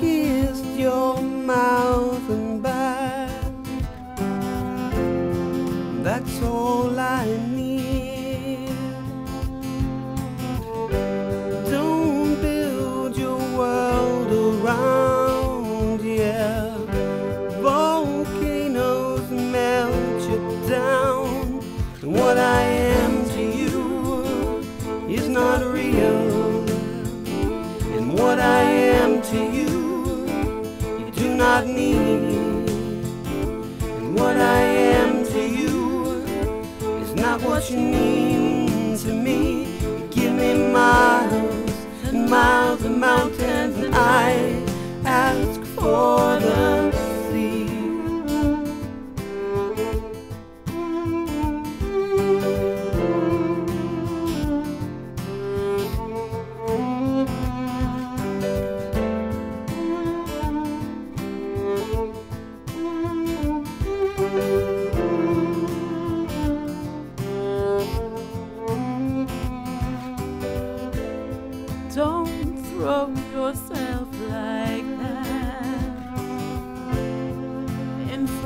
Kissed your mouth and back. That's all I need. Is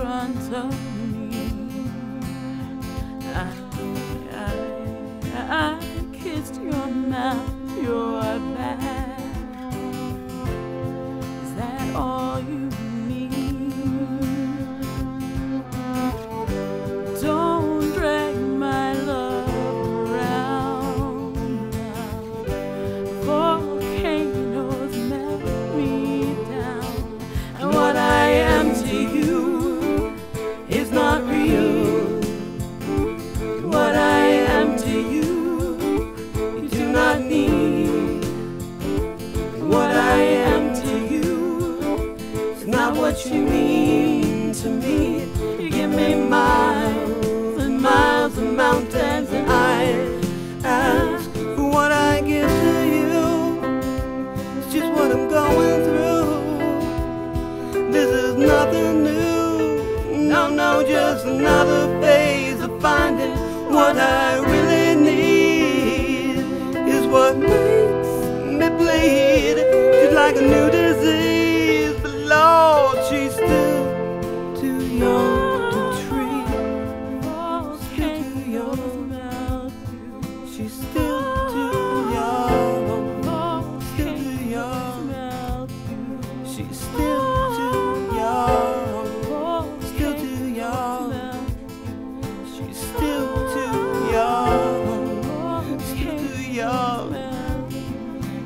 front of me. I, I, I kissed your mouth, is not what you mean to me. You give me miles and miles of mountains, and I ask for what I give to you. It's just what I'm going through. This is nothing new. No, no, just another phase of finding what I really need is what makes me bleed. Just like a new disease, She's still too young, still too young. She's still too young, still too young.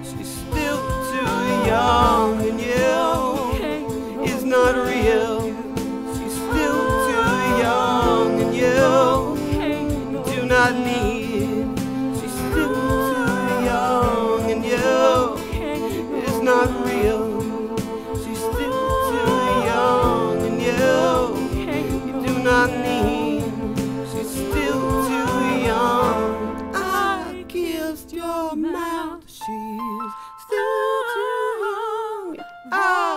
She's still too young, and you is not real. She's still too young, and you do not need. Young.